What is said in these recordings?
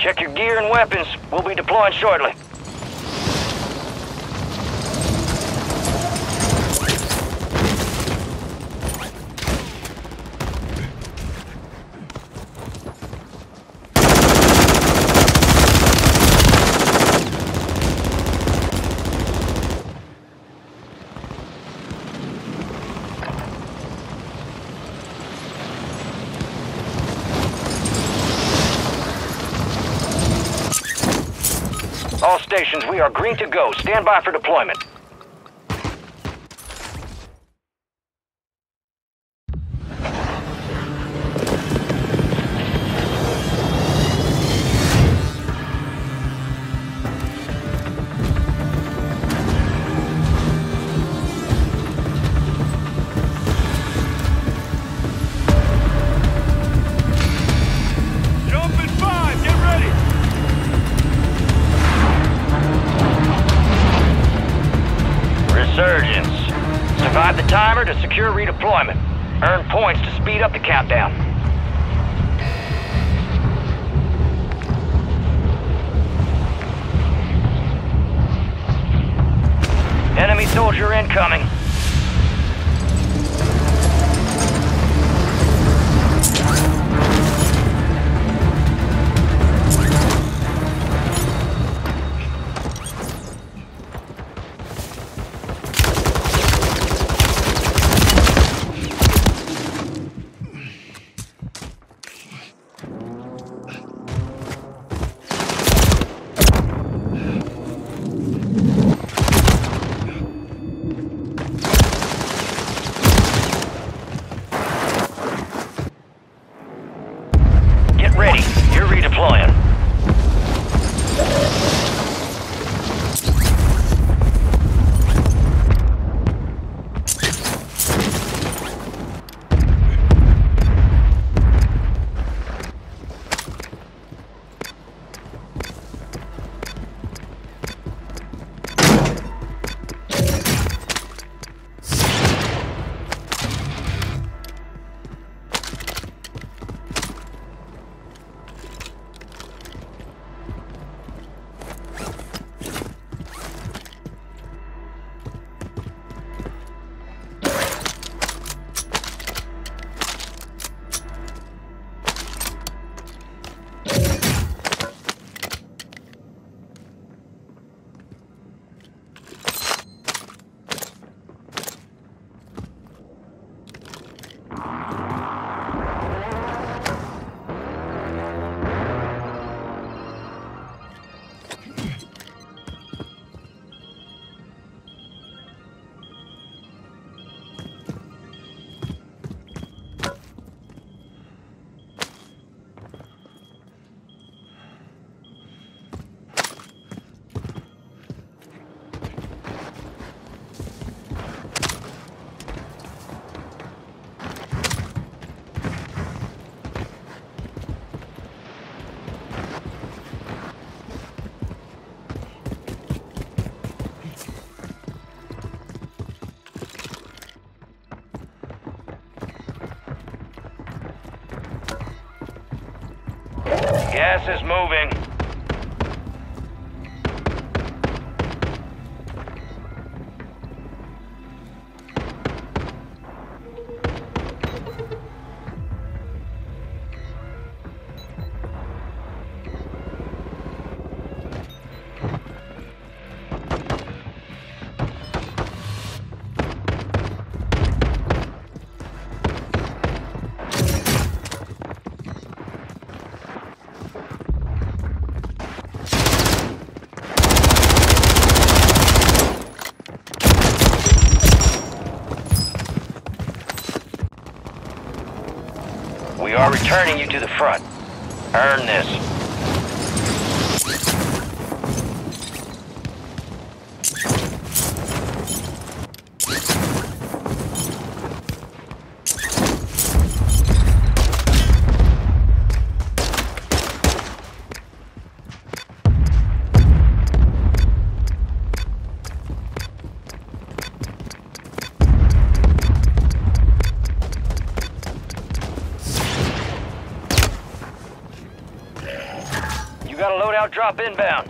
Check your gear and weapons. We'll be deploying shortly. We are green to go. Stand by for deployment. Secure redeployment. Earn points to speed up the countdown. Enemy soldier incoming. You're Gas is moving. Are returning you to the front. Earn this. Drop inbound.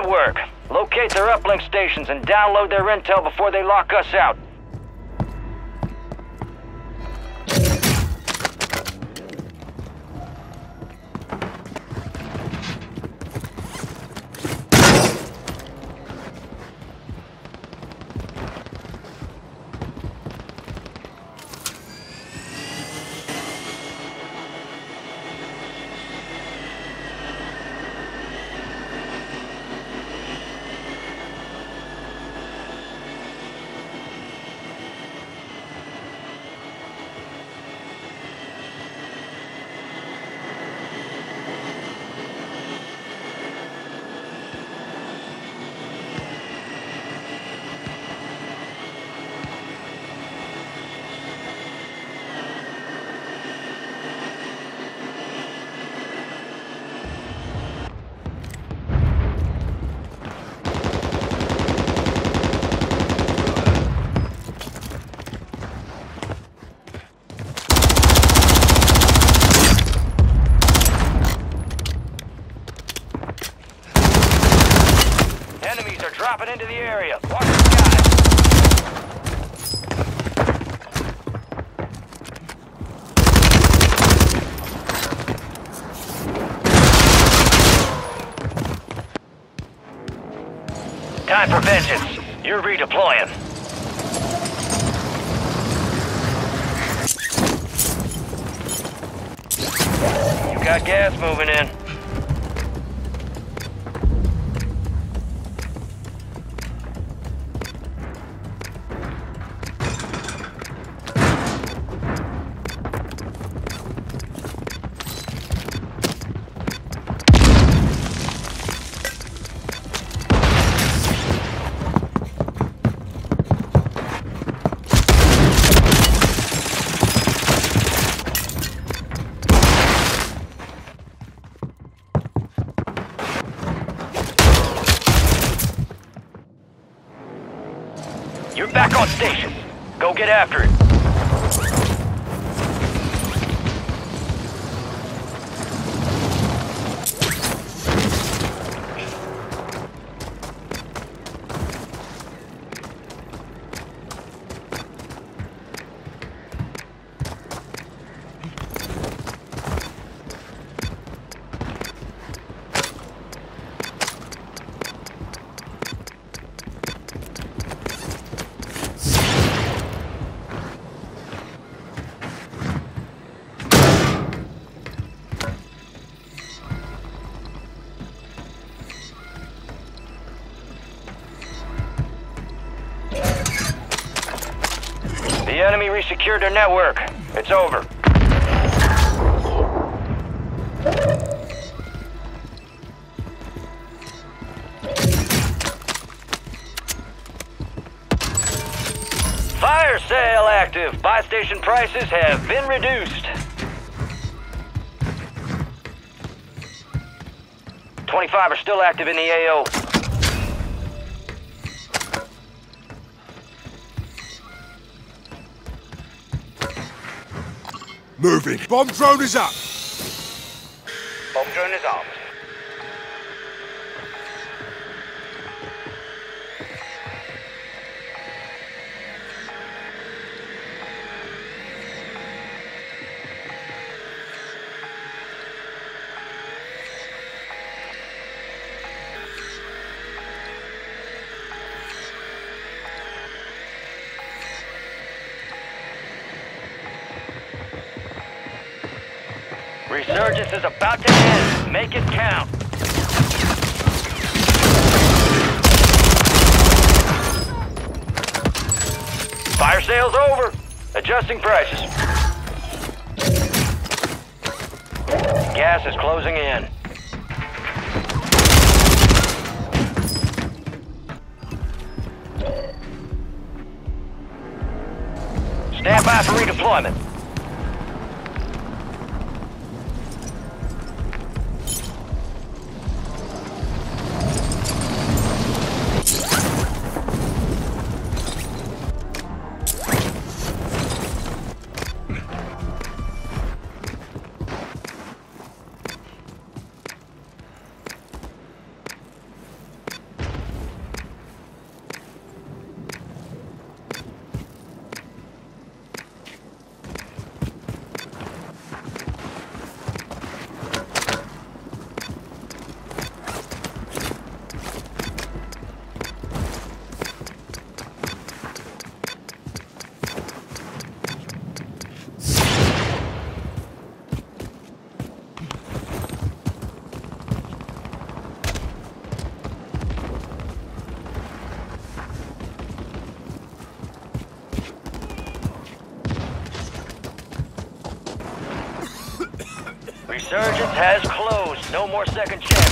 Network. Locate their uplink stations and download their intel before they lock us out. Are dropping into the area. Time for vengeance. You're redeploying. You got gas moving in. Enemy resecured their network. It's over. Fire sale active. Buy station prices have been reduced. 25 are still active in the AO. Moving. Bomb drone is up. Resurgence is about to end. Make it count. Fire sales over. Adjusting prices. Gas is closing in. Stand by for redeployment. Has closed. No more second chances.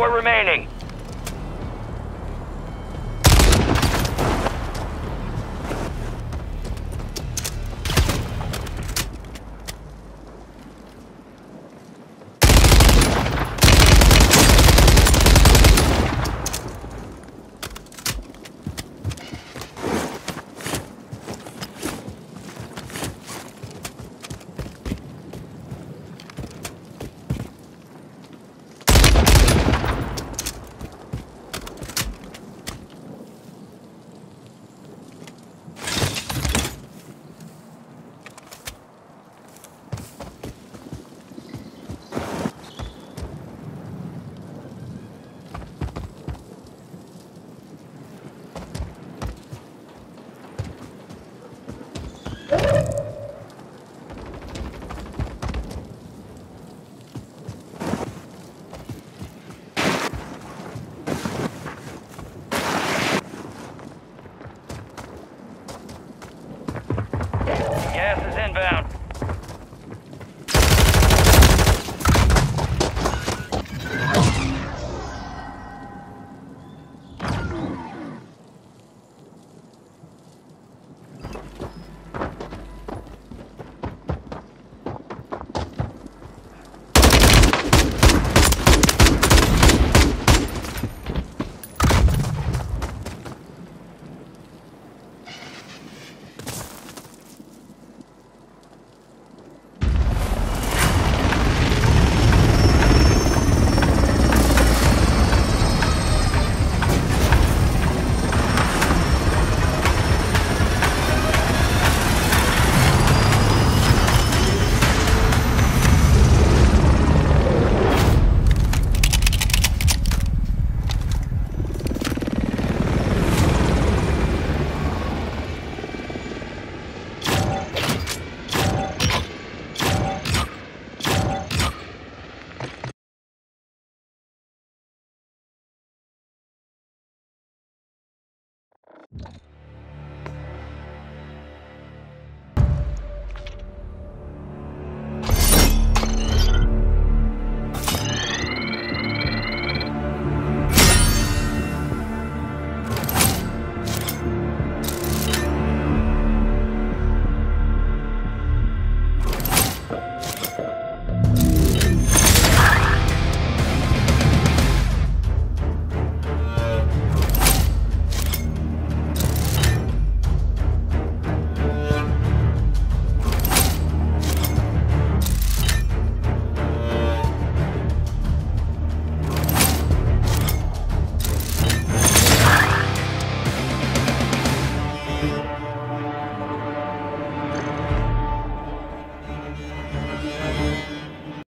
Four remaining. Bye.